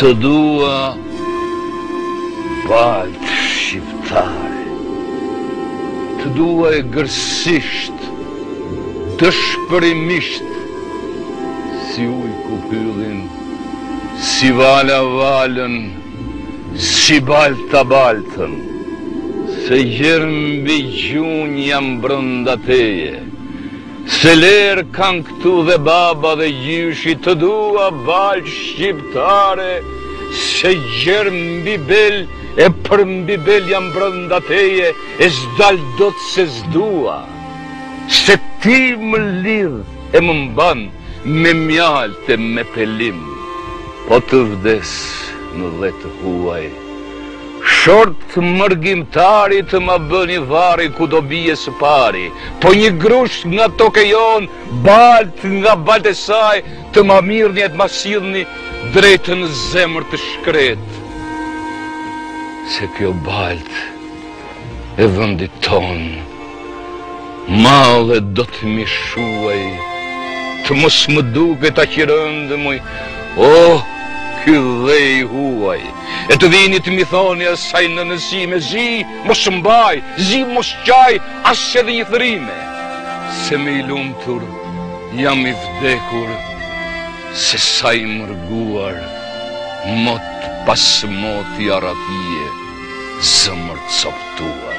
Të dua baltë shqiptare Të dua egërsisht Dëshpërimisht Si ujku pyllin Si vala valën Si balta baltën Se gjer mbi gjunjë jam brënda teje Se lerë kanë këtu dhe baba dhe gjyshi të dua baltë shqiptare se gjer mbi bel e përmbi bel jam brënda teje e s'dal dot se s'dua se ti më lidh e më mban me mjaltë e me pelim po të vdes në dhe të huaj Short mërgimtari të ma bëni varrë ku do bie së pari Po një grusht nga tok' e jonë baltë nga balt' e saj Të ma mirni e të ma sillni drejt në zemër të shkretë Se kjo balt' e vëndit tonë Mallë do të m'i shuaj, të mos më duket aq i rëndë muaj, oh, ky dhe i huaj, e të vini të m'i thoni asaj nënës sime zi, mos mbaj, zi mos qaj, as edhe një thërime, se më i lumtur, jam i vdekur, sesa i mërguar, mot pas moti arratije. zëmërcopëtuar.